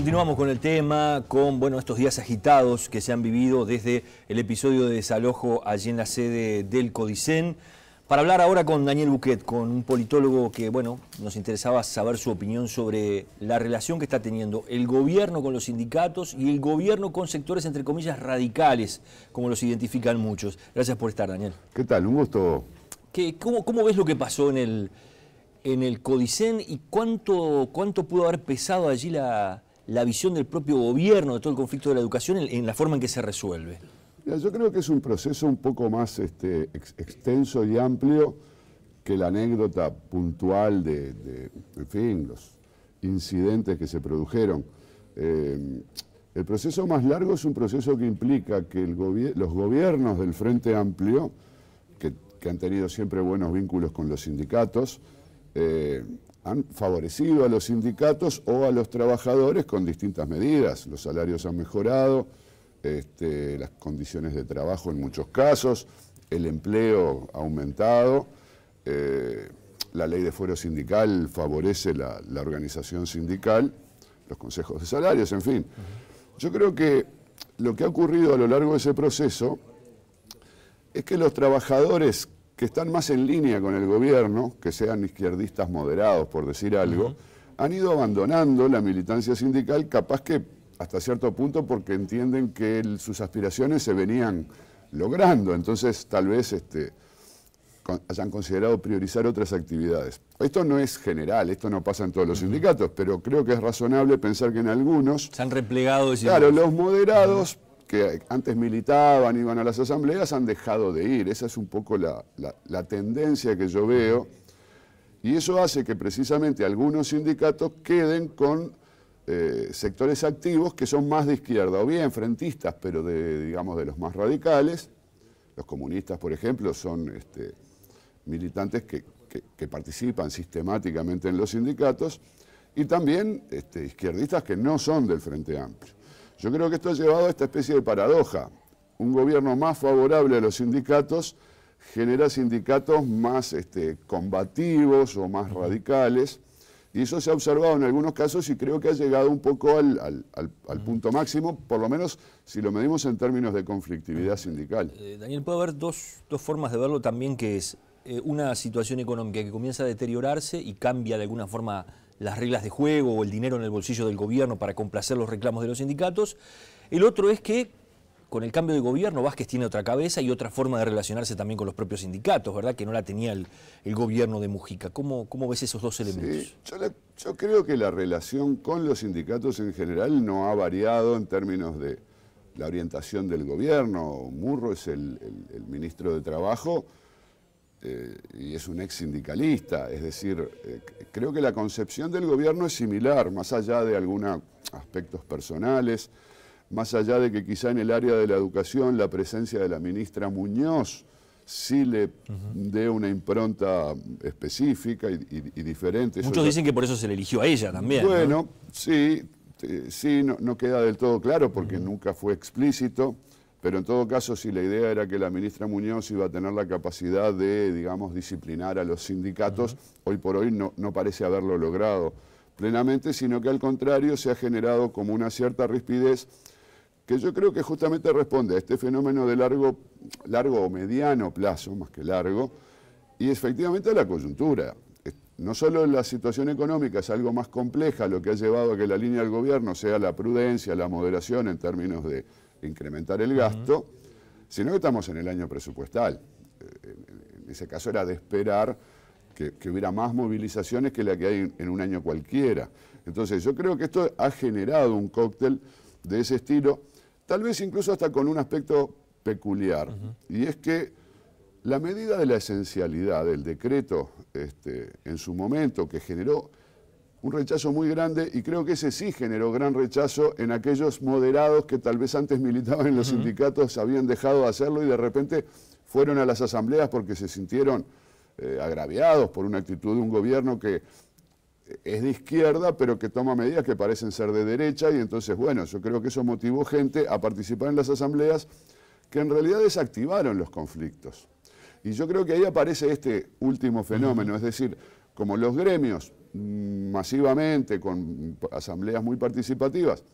Continuamos con el tema, con bueno, estos días agitados que se han vivido desde el episodio de desalojo allí en la sede del Codicen. Para hablar ahora con Daniel Buquet, con un politólogo que bueno, nos interesaba saber su opinión sobre la relación que está teniendo el gobierno con los sindicatos y el gobierno con sectores entre comillas radicales, como los identifican muchos. Gracias por estar, Daniel. ¿Qué tal? Un gusto. ¿Qué, cómo, cómo, ves lo que pasó en el, en el Codicen y cuánto, cuánto pudo haber pesado allí la, la visión del propio gobierno de todo el conflicto de la educación en, la forma en que se resuelve? yo creo que es un proceso un poco más este, extenso y amplio que la anécdota puntual de, en fin, los incidentes que se produjeron. Eh, el proceso más largo es un proceso que implica que los gobiernos del Frente Amplio, que, han tenido siempre buenos vínculos con los sindicatos, eh, han favorecido a los sindicatos o a los trabajadores con distintas medidas. Los salarios han mejorado, este, las condiciones de trabajo en muchos casos, el empleo ha aumentado, eh, la ley de fuero sindical favorece la, organización sindical, los consejos de salarios, en fin. Yo creo que lo que ha ocurrido a lo largo de ese proceso es que los trabajadores que están más en línea con el gobierno, que sean izquierdistas moderados, por decir algo, han ido abandonando la militancia sindical, capaz que hasta cierto punto porque entienden que sus aspiraciones se venían logrando, entonces tal vez este, hayan considerado priorizar otras actividades. Esto no es general, esto no pasa en todos los sindicatos, pero creo que es razonable pensar que en algunos... Se han replegado. Claro, los moderados que antes militaban, iban a las asambleas, han dejado de ir. Esa es un poco la, tendencia que yo veo. Y eso hace que precisamente algunos sindicatos queden con eh, sectores activos que son más de izquierda, o bien frentistas, pero de, digamos, de los más radicales. Los comunistas, por ejemplo, son este, militantes que, participan sistemáticamente en los sindicatos, y también este, izquierdistas que no son del Frente Amplio. Yo creo que esto ha llevado a esta especie de paradoja. Un gobierno más favorable a los sindicatos genera sindicatos más este, combativos o más radicales. Y eso se ha observado en algunos casos y creo que ha llegado un poco al, punto máximo, por lo menos si lo medimos en términos de conflictividad sindical. Eh, Daniel, puede haber dos, formas de verlo también, que es eh, una situación económica que comienza a deteriorarse y cambia de alguna forma las reglas de juego o el dinero en el bolsillo del gobierno para complacer los reclamos de los sindicatos. El otro es que con el cambio de gobierno Vázquez tiene otra cabeza y otra forma de relacionarse también con los propios sindicatos, ¿verdad? Que no la tenía el, gobierno de Mujica. ¿Cómo, ¿Cómo, ves esos dos elementos? yo, creo que la relación con los sindicatos en general no ha variado en términos de la orientación del gobierno. Murro es el ministro de Trabajo eh, y es un ex sindicalista, es decir, eh, creo que la concepción del gobierno es similar, más allá de algunos aspectos personales, más allá de que quizá en el área de la educación la presencia de la ministra Muñoz sí le dé una impronta específica y, diferente. Muchos dicen que por eso se le eligió a ella también. Bueno, sí, sí, no, queda del todo claro porque nunca fue explícito. Pero en todo caso, si la idea era que la ministra Muñoz iba a tener la capacidad de, digamos, disciplinar a los sindicatos, hoy por hoy no, parece haberlo logrado plenamente, sino que al contrario se ha generado como una cierta rispidez que yo creo que justamente responde a este fenómeno de largo, largo o mediano plazo, más que largo, y efectivamente a la coyuntura. No solo la situación económica es algo más compleja, lo que ha llevado a que la línea del gobierno sea la prudencia, la moderación en términos de incrementar el gasto, sino que estamos en el año presupuestal. Eh, en ese caso era de esperar que, hubiera más movilizaciones que la que hay en, un año cualquiera. Entonces yo creo que esto ha generado un cóctel de ese estilo, tal vez incluso hasta con un aspecto peculiar, y es que la medida de la esencialidad del decreto este, en su momento que generó un rechazo muy grande y creo que ese sí generó gran rechazo en aquellos moderados que tal vez antes militaban en los sindicatos, habían dejado de hacerlo y de repente fueron a las asambleas porque se sintieron eh, agraviados por una actitud de un gobierno que es de izquierda, pero que toma medidas que parecen ser de derecha, y entonces, bueno, yo creo que eso motivó gente a participar en las asambleas que en realidad desactivaron los conflictos. Y yo creo que ahí aparece este último fenómeno, es decir, como los gremios masivamente con asambleas muy participativas,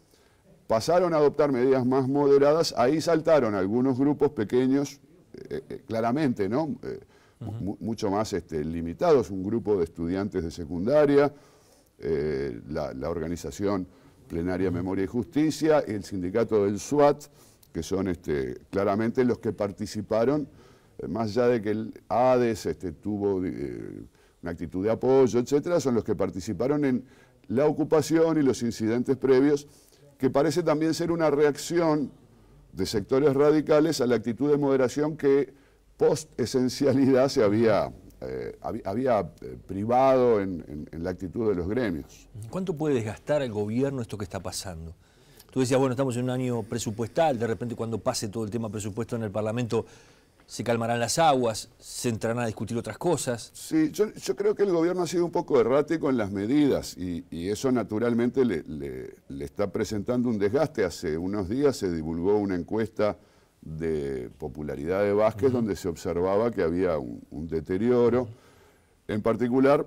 pasaron a adoptar medidas más moderadas, ahí saltaron algunos grupos pequeños, eh, eh, claramente, ¿no? Eh, mucho más este, limitados, un grupo de estudiantes de secundaria, la, organización Plenaria Memoria y Justicia, el sindicato del SWAT, que son este, claramente los que participaron, más allá de que el ADES este, tuvo actitud de apoyo, etcétera, son los que participaron en la ocupación y los incidentes previos que parece también ser una reacción de sectores radicales a la actitud de moderación que post-esencialidad se había, eh, había eh, privado en, la actitud de los gremios. ¿Cuánto puede desgastar al gobierno esto que está pasando? Tú decías, bueno, estamos en un año presupuestal, de repente cuando pase todo el tema presupuesto en el Parlamento se calmarán las aguas, se entrarán a discutir otras cosas. Sí, yo, creo que el gobierno ha sido un poco errático en las medidas y, eso naturalmente le, está presentando un desgaste. Hace unos días se divulgó una encuesta de popularidad de Vázquez donde se observaba que había un, deterioro. En particular,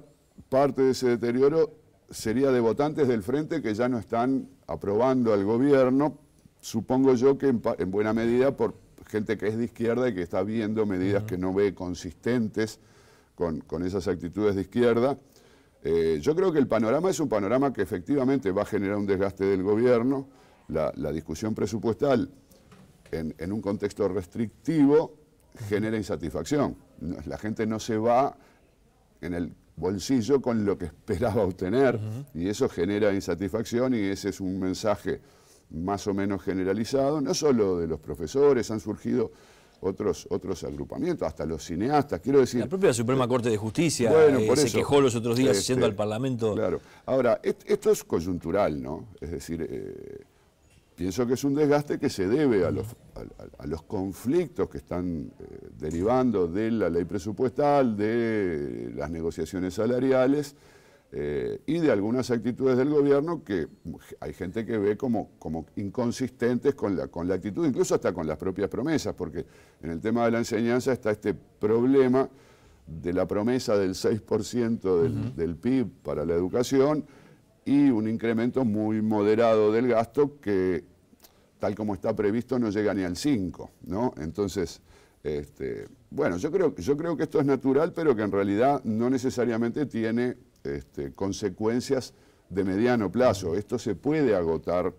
parte de ese deterioro sería de votantes del frente que ya no están aprobando al gobierno, supongo yo que en buena medida por gente que es de izquierda y que está viendo medidas que no ve consistentes con, esas actitudes de izquierda. Eh, yo creo que el panorama es un panorama que efectivamente va a generar un desgaste del gobierno. La, discusión presupuestal en, un contexto restrictivo genera insatisfacción. La gente no se va en el bolsillo con lo que esperaba obtener y eso genera insatisfacción y ese es un mensaje más o menos generalizado, no solo de los profesores, han surgido otros, otros agrupamientos, hasta los cineastas, quiero decir... La propia Suprema Corte de Justicia eh, se quejó los otros días este, al Parlamento... Claro, ahora, esto es coyuntural, ¿no? Es decir, eh, pienso que es un desgaste que se debe a los, a, los conflictos que están eh, derivando de la ley presupuestal, de las negociaciones salariales, eh, y de algunas actitudes del gobierno que hay gente que ve como, como inconsistentes con la, con la actitud, incluso hasta con las propias promesas, porque en el tema de la enseñanza está este problema de la promesa del 6% del, del PIB para la educación y un incremento muy moderado del gasto que, tal como está previsto, no llega ni al 5%. ¿no? Entonces, este, bueno, yo creo, yo creo que esto es natural, pero que en realidad no necesariamente tiene este, consecuencias de mediano plazo. Esto se puede agotar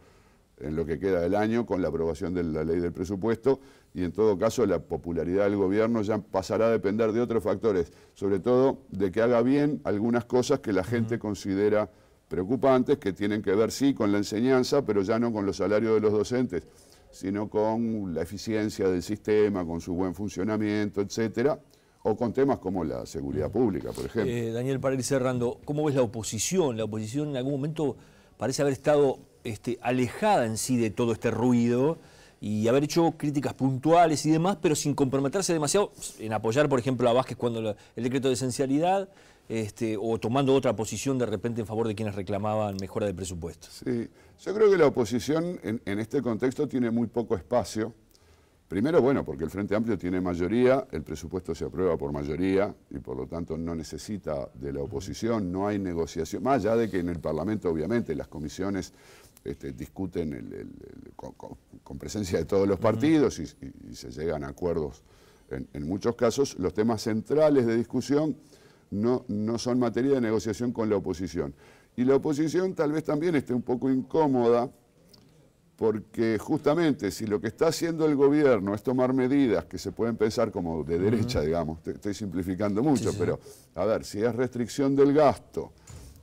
en lo que queda del año con la aprobación de la ley del presupuesto y en todo caso la popularidad del gobierno ya pasará a depender de otros factores, sobre todo de que haga bien algunas cosas que la gente considera preocupantes, que tienen que ver sí con la enseñanza, pero ya no con los salarios de los docentes, sino con la eficiencia del sistema, con su buen funcionamiento, etcétera o con temas como la seguridad pública, por ejemplo. Eh, Daniel, para ir cerrando, ¿cómo ves la oposición? La oposición en algún momento parece haber estado este, alejada en sí de todo este ruido y haber hecho críticas puntuales y demás, pero sin comprometerse demasiado en apoyar, por ejemplo, a Vázquez cuando el decreto de esencialidad, este, o tomando otra posición de repente en favor de quienes reclamaban mejora de presupuesto. Sí, yo creo que la oposición en este contexto tiene muy poco espacio Primero, bueno, porque el Frente Amplio tiene mayoría, el presupuesto se aprueba por mayoría y por lo tanto no necesita de la oposición, no hay negociación, más allá de que en el Parlamento obviamente las comisiones este, discuten con, presencia de todos los partidos y, se llegan a acuerdos en, muchos casos, los temas centrales de discusión no, no son materia de negociación con la oposición. Y la oposición tal vez también esté un poco incómoda porque justamente si lo que está haciendo el gobierno es tomar medidas que se pueden pensar como de derecha, digamos, estoy simplificando mucho, pero a ver, si es restricción del gasto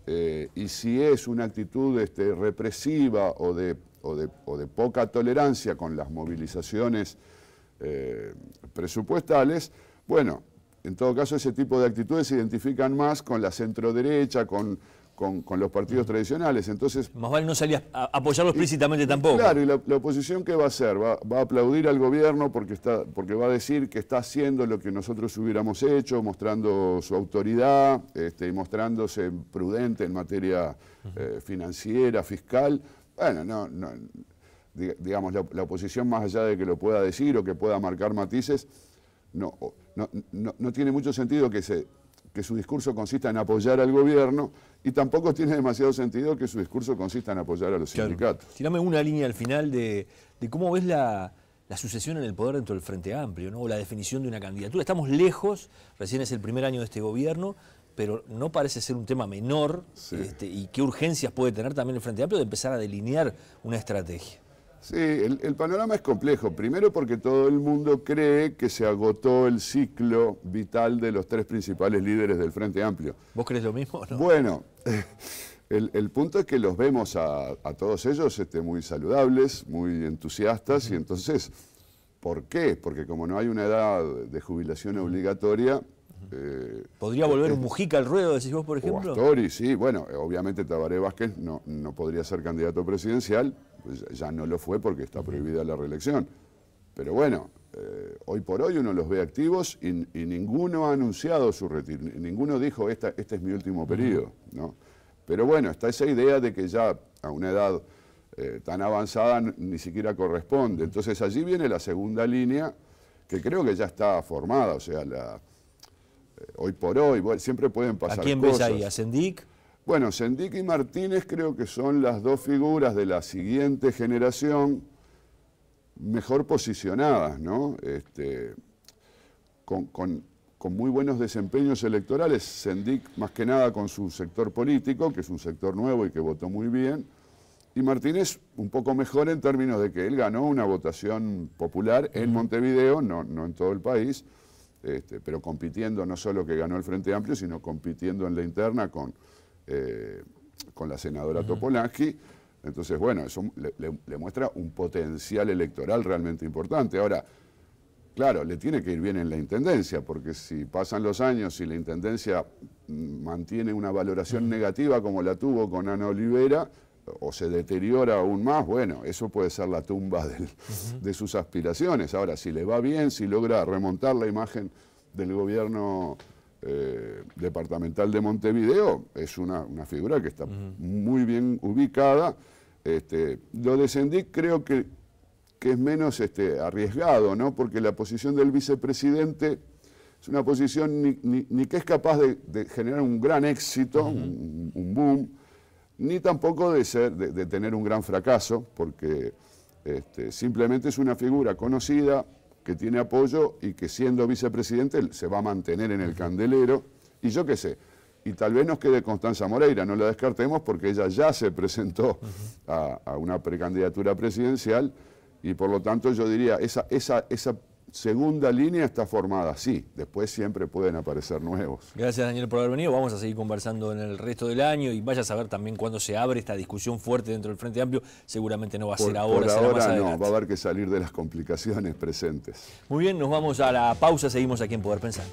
eh, y si es una actitud este, represiva o de, o, de, poca tolerancia con las movilizaciones eh, presupuestales, bueno, en todo caso ese tipo de actitudes se identifican más con la centroderecha, con con, los partidos tradicionales. Entonces, Más vale no salir a apoyarlo explícitamente tampoco. Claro, y la, oposición ¿qué va a hacer? Va, a aplaudir al gobierno porque, está, porque va a decir que está haciendo lo que nosotros hubiéramos hecho, mostrando su autoridad este, y mostrándose prudente en materia eh, financiera, fiscal. Bueno, no, no digamos, la, la, oposición más allá de que lo pueda decir o que pueda marcar matices, no, no, no, no tiene mucho sentido que se que su discurso consista en apoyar al gobierno y tampoco tiene demasiado sentido que su discurso consista en apoyar a los sindicatos. Tirame una línea al final de, cómo ves la, sucesión en el poder dentro del Frente Amplio, ¿no? o la definición de una candidatura. Estamos lejos, recién es el primer año de este gobierno, pero no parece ser un tema menor este, y qué urgencias puede tener también el Frente Amplio de empezar a delinear una estrategia. Sí, el, panorama es complejo. Primero porque todo el mundo cree que se agotó el ciclo vital de los tres principales líderes del Frente Amplio. ¿Vos crees lo mismo? Bueno, el, punto es que los vemos a, todos ellos este, muy saludables, muy entusiastas, y entonces, ¿por qué? Porque como no hay una edad de jubilación obligatoria, eh, ¿Podría volver un Mujica al ruedo, decís vos, por ejemplo? Astori, sí. Bueno, obviamente Tabaré Vázquez no, no podría ser candidato presidencial, pues ya no lo fue porque está prohibida la reelección. Pero bueno, eh, hoy por hoy uno los ve activos y, ninguno ha anunciado su retiro, ninguno dijo, Esta, este es mi último periodo. ¿no? Pero bueno, está esa idea de que ya a una edad eh, tan avanzada ni siquiera corresponde. Entonces allí viene la segunda línea, que creo que ya está formada, o sea, la hoy por hoy, siempre pueden pasar ¿A quién ves ahí? ¿A Sendik? Bueno, Sendik y Martínez creo que son las dos figuras de la siguiente generación mejor posicionadas, ¿no? Este, con, muy buenos desempeños electorales, Sendik más que nada con su sector político, que es un sector nuevo y que votó muy bien, y Martínez un poco mejor en términos de que él ganó una votación popular en Montevideo, no, no en todo el país, este, pero compitiendo no solo que ganó el Frente Amplio, sino compitiendo en la interna con, eh, con la senadora Topolansky. Entonces, bueno, eso le, muestra un potencial electoral realmente importante. Ahora, claro, le tiene que ir bien en la Intendencia, porque si pasan los años y la Intendencia mantiene una valoración negativa como la tuvo con Ana Olivera, o se deteriora aún más, bueno, eso puede ser la tumba de sus aspiraciones. Ahora, si le va bien, si logra remontar la imagen del gobierno eh, departamental de Montevideo, es una, figura que está muy bien ubicada. Este, lo de Sendic creo que, que es menos este, arriesgado, ¿no? porque la posición del vicepresidente es una posición ni, que es capaz de, generar un gran éxito, un boom, ni tampoco de, ser, de, tener un gran fracaso, porque este, simplemente es una figura conocida que tiene apoyo y que siendo vicepresidente se va a mantener en el candelero. Y yo qué sé, y tal vez nos quede Constanza Moreira, no la descartemos porque ella ya se presentó a, a, una precandidatura presidencial y por lo tanto yo diría, esa, esa, esa segunda línea está formada, sí, después siempre pueden aparecer nuevos. Gracias Daniel por haber venido, vamos a seguir conversando en el resto del año y vaya a saber también cuándo se abre esta discusión fuerte dentro del Frente Amplio, seguramente no va a ser ahora, será ahora no, va a haber que salir de las complicaciones presentes. Muy bien, nos vamos a la pausa, seguimos aquí en Poder Pensar.